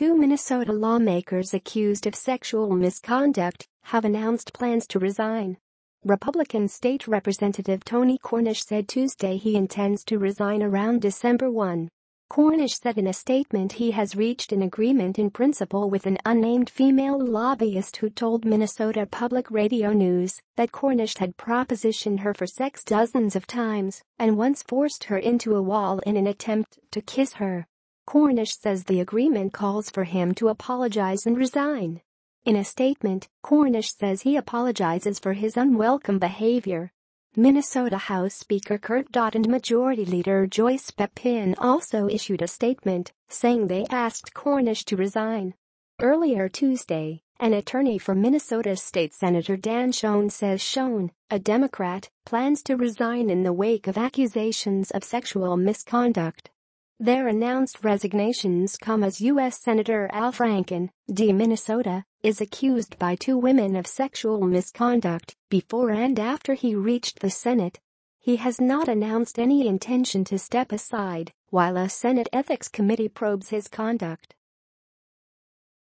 Two Minnesota lawmakers accused of sexual misconduct have announced plans to resign. Republican State Representative Tony Cornish said Tuesday he intends to resign around December 1. Cornish said in a statement he has reached an agreement in principle with an unnamed female lobbyist who told Minnesota Public Radio News that Cornish had propositioned her for sex dozens of times and once forced her into a wall in an attempt to kiss her. Cornish says the agreement calls for him to apologize and resign. In a statement, Cornish says he apologizes for his unwelcome behavior Minnesota House Speaker Kurt Daudt and Majority Leader Joyce Peppin also issued a statement, saying they asked Cornish to resign. Earlier Tuesday, an attorney for Minnesota State Senator Dan Schoen says Schoen, a Democrat, plans to resign in the wake of accusations of sexual misconduct. Their announced resignations come as U.S. Senator Al Franken, D. Minnesota, is accused by two women of sexual misconduct before and after he reached the Senate. He has not announced any intention to step aside while a Senate Ethics Committee probes his conduct.